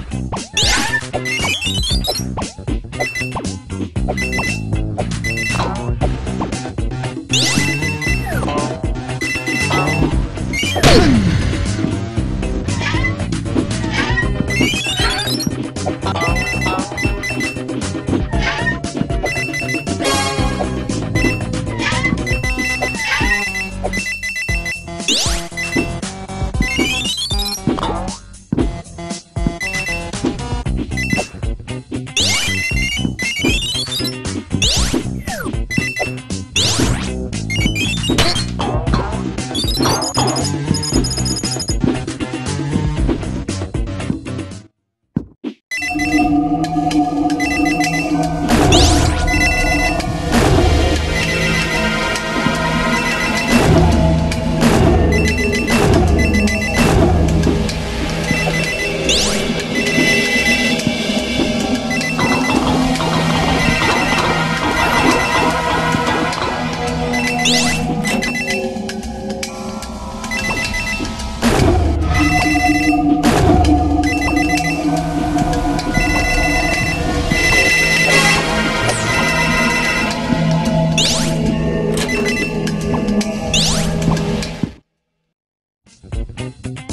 Thank Bye.